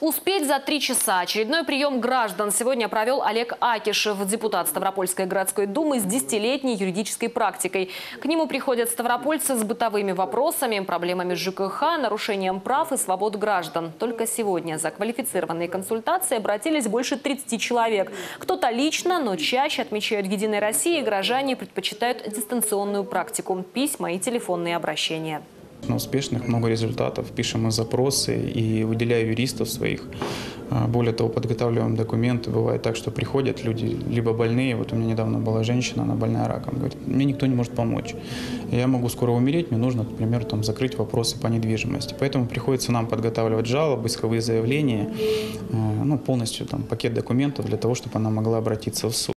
Успеть за три часа. Очередной прием граждан сегодня провел Олег Акишев, депутат Ставропольской городской думы с десятилетней юридической практикой. К нему приходят ставропольцы с бытовыми вопросами, проблемами ЖКХ, нарушением прав и свобод граждан. Только сегодня за квалифицированные консультации обратились больше 30 человек. Кто-то лично, но чаще отмечают «Единой России» граждане предпочитают дистанционную практику, письма и телефонные обращения. Успешных много результатов, пишем запросы, и выделяю юристов своих. А, Более того, подготавливаем документы. Бывает так, что приходят люди либо больные. Вот у меня недавно была женщина, она больная раком. Говорит, мне никто не может помочь. Я могу скоро умереть, мне нужно, например, там, закрыть вопросы по недвижимости. Поэтому приходится нам подготавливать жалобы, исковые заявления, э, ну, полностью там, пакет документов для того, чтобы она могла обратиться в суд.